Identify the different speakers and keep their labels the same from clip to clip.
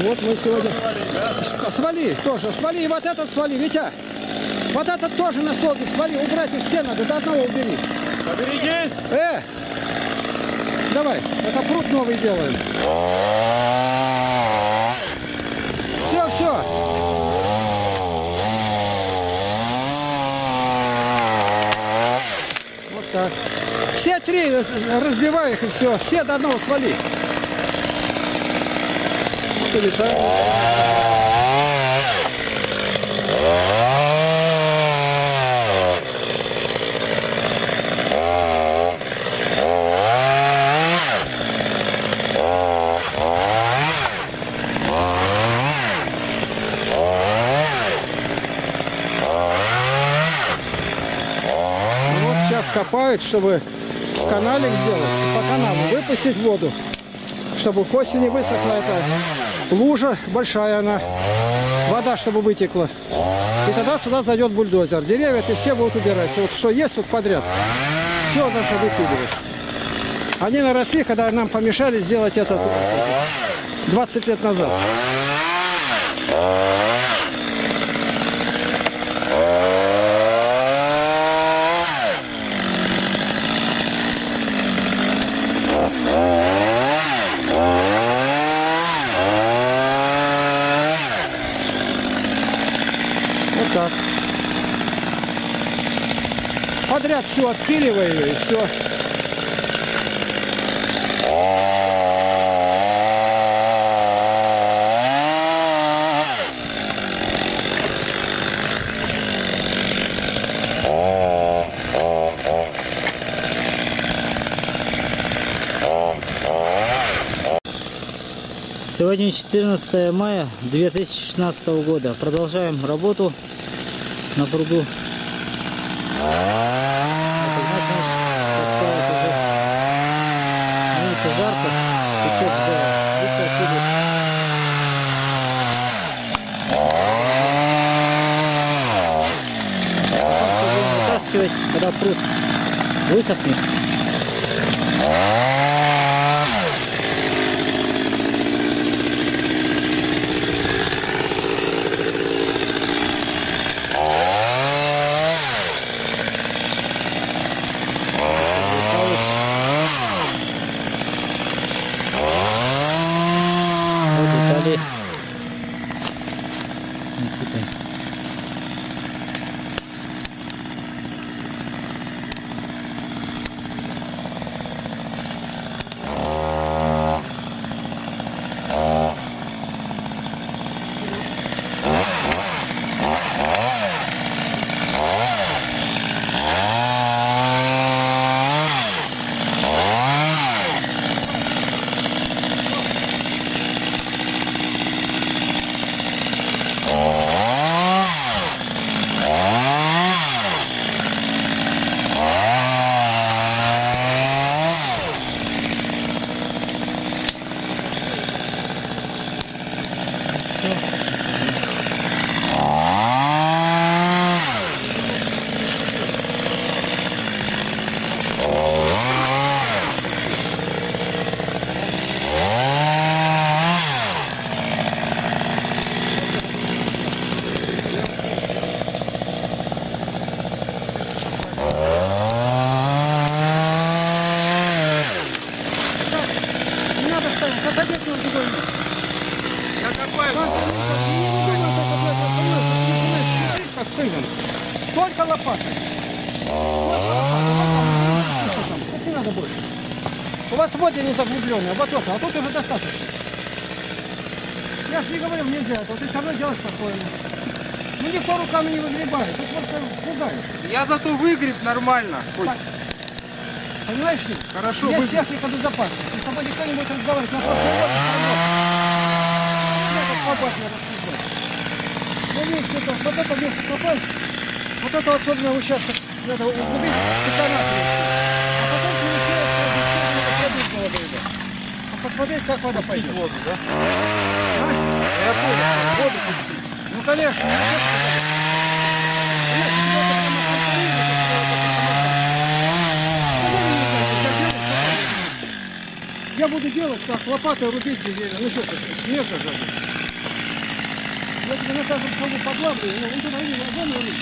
Speaker 1: Вот мы сегодня... Свали тоже, свали, и вот этот свали, Витя. Вот этот тоже на столбик свали, убрать их все надо, до одного убери.
Speaker 2: Поберегись!
Speaker 1: Э! Давай, это пруд новый делаем. Все, все. Вот так. Все три разбивай их и все. Все до одного свали. И летают. Ну Вот сейчас копают, чтобы каналик сделать, по каналу выпустить воду, чтобы к осени высохла эта лужа, большая она, вода, чтобы вытекла. И тогда туда зайдет бульдозер. Деревья это все будут убираться. Вот что есть тут подряд, все даже выкидывать. Они наросли, когда нам помешали сделать это 20 лет назад. Вот так. Подряд все отпиливаю и все.
Speaker 3: Сегодня 14 мая 2016 года. Продолжаем работу на пруду. Когда пруд высохнет.
Speaker 1: Лопатой. Не надо больше. У вас воде не заглубленная, вот это, а тут уже достаточно. Я же не говорил, нельзя, это ты все равно делаешь спокойно. Ну никто руками не выгребает, тут просто пугает.
Speaker 2: Я зато выгреб нормально. Ой,
Speaker 1: Понимаешь ли?
Speaker 2: Хорошо,
Speaker 1: Есть
Speaker 2: выгреб.
Speaker 1: техника безопасности. С тобой никто не будет разговаривать на просто свободно рассуждать. Ну, видите, это, вот это место какое? Вот это особенно участок, надо углубить специально. А потом получается продукт воды идет. А посмотреть, как вода пойдет.
Speaker 2: воду, да?
Speaker 1: А?
Speaker 2: Я понял. Воду пустить.
Speaker 1: Ну, конечно. Это я буду делать, как лопатой рубить деревья. Ну что снег же. Я тебе накажу, кому подлавлю, ну, он туда не вагон и рубит.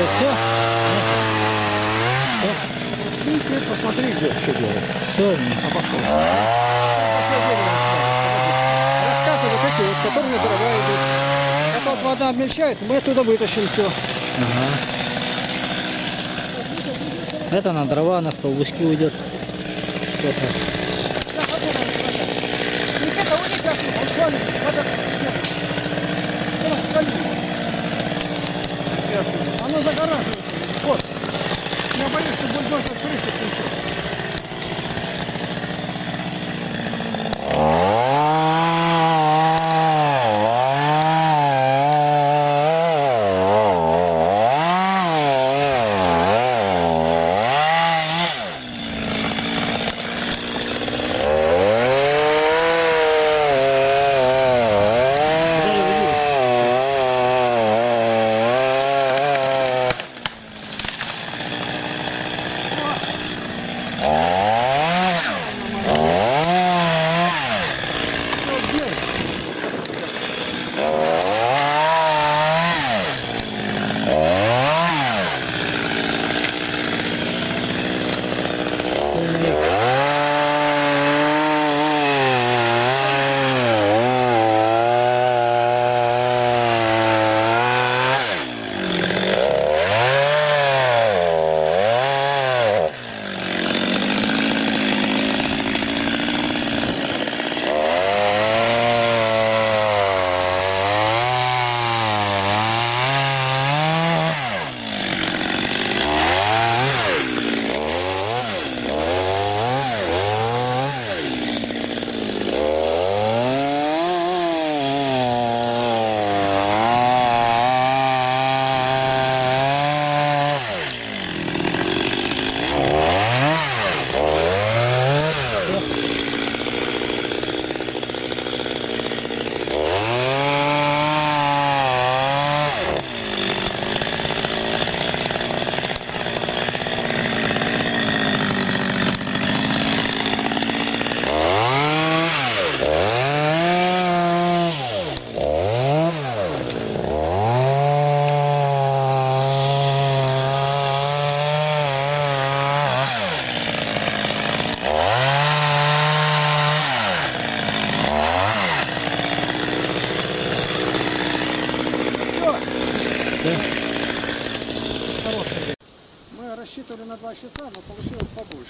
Speaker 3: Это все?
Speaker 1: Ну, теперь посмотри, где что делать.
Speaker 3: Все.
Speaker 1: Раскаты вот эти вот, которые дрова идут. Обмельчает, мы оттуда вытащим все.
Speaker 3: Это на дрова, на столбушки уйдет.
Speaker 1: Оно загораживает. Вот. Я боюсь, что бульдозер крышит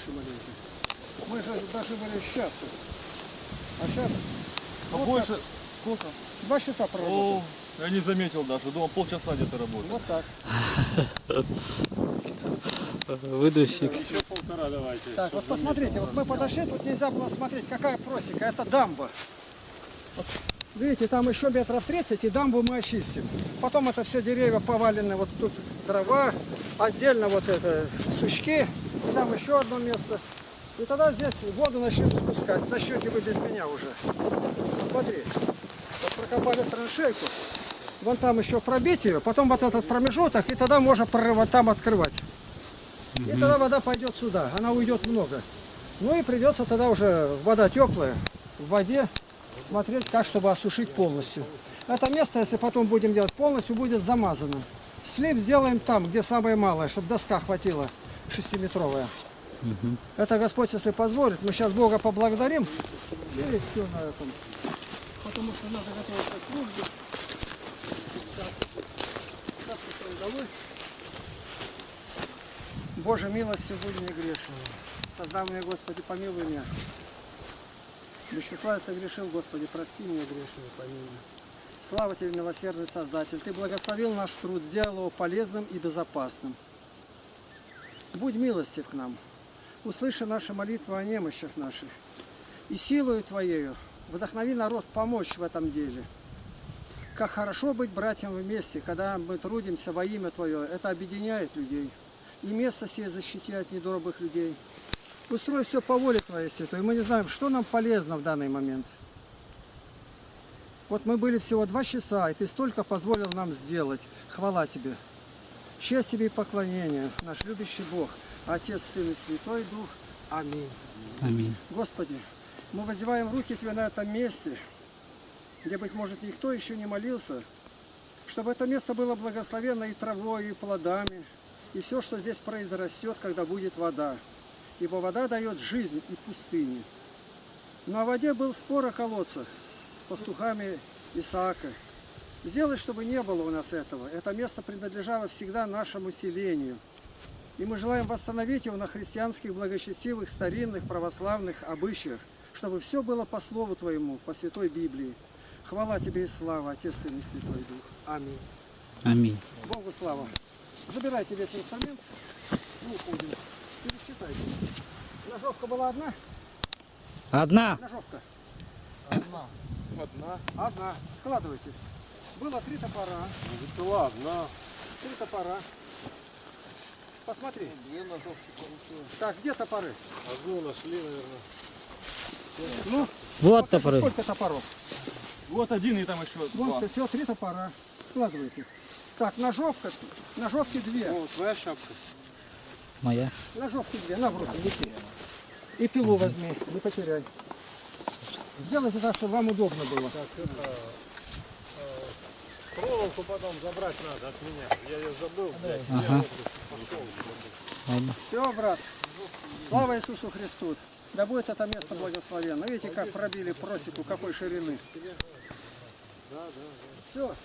Speaker 1: побольше маленько. Мы же должны были сейчас. А сейчас
Speaker 2: Побольше. Сколько?
Speaker 1: два часа проработали.
Speaker 2: О, я не заметил даже. Думал, полчаса где-то работает.
Speaker 1: Вот так.
Speaker 3: Выдувщик.
Speaker 2: Еще полтора давайте.
Speaker 1: Так, вот посмотрите, вот мы подошли, тут нельзя было смотреть, какая просека. Это дамба. Вот, видите, там еще метров 30, и дамбу мы очистим. Потом это все деревья повалены, вот тут дрова, отдельно вот это сучки, там еще одно место. И тогда здесь воду начнем спускать. Начнете вы без меня уже. Смотри, вот прокопали траншейку, вон там еще пробить ее, потом вот этот промежуток, и тогда можно прорывать там открывать. И тогда вода пойдет сюда, она уйдет много. Ну и придется тогда уже вода теплая, в воде смотреть, как чтобы осушить полностью. Это место, если потом будем делать полностью, будет замазано. Слив сделаем там, где самое малое, чтобы доска хватила шестиметровая. Это Господь, если позволит, мы сейчас Бога поблагодарим. И все на этом. Потому что надо готовиться к службе. Боже, милостью будь мне грешен. Создав меня, Господи, помилуй меня. Вещеслав, если грешил, Господи, прости меня грешную, помилуй. Слава Тебе, милосердный Создатель. Ты благословил наш труд, сделал его полезным и безопасным. Будь милостив к нам. Услыши наши молитвы о немощах наших. И силою Твоею вдохнови народ помочь в этом деле. Как хорошо быть братьям вместе, когда мы трудимся во имя Твое. Это объединяет людей. И место себе защити от недобрых людей. Устрой все по воле Твоей, Святой. Мы не знаем, что нам полезно в данный момент. Вот мы были всего два часа, и Ты столько позволил нам сделать. Хвала Тебе. Честь Тебе и поклонение, наш любящий Бог, Отец, Сын и Святой Дух. Аминь.
Speaker 3: Аминь.
Speaker 1: Господи, мы воздеваем руки Тебе на этом месте, где, быть может, никто еще не молился, чтобы это место было благословенно и травой, и плодами, и все, что здесь произрастет, когда будет вода. Ибо вода дает жизнь и пустыне. На воде был спор о колодцах с пастухами Исаака. Сделай, чтобы не было у нас этого. Это место принадлежало всегда нашему селению. И мы желаем восстановить его на христианских, благочестивых, старинных, православных обычаях, чтобы все было по Слову Твоему, по Святой Библии. Хвала Тебе и слава, Отец, Сын и Святой Дух. Аминь.
Speaker 3: Аминь.
Speaker 1: Богу слава. Забирайте весь инструмент и уходим. Пересчитайте. Ножовка была одна?
Speaker 3: Одна.
Speaker 1: Ножовка.
Speaker 2: Одна.
Speaker 1: Одна. Складывайте. Было три топора.
Speaker 2: Была одна.
Speaker 1: Три топора. Посмотри.
Speaker 2: Две ножовки получилось.
Speaker 1: Так, где топоры?
Speaker 2: Одну нашли, наверное.
Speaker 1: Ну,
Speaker 3: Вот
Speaker 1: покажи,
Speaker 3: топоры.
Speaker 1: сколько топоров?
Speaker 2: Вот один и там еще два.
Speaker 1: Вот, все, три топора. Складывайте. Так, ножовка. Ножовки две.
Speaker 2: О, твоя шапка.
Speaker 3: Моя.
Speaker 1: Ножовки две. На, в руки, неси. И пилу возьми, не потеряй. Сделайте так, чтобы вам удобно было.
Speaker 2: Проволоку потом забрать надо от меня. Я ее забыл. блядь.
Speaker 3: Ага. Ладно.
Speaker 1: Все, брат. Слава Иисусу Христу. Да будет это место благословенно. Видите, как пробили просеку, какой ширины. Все.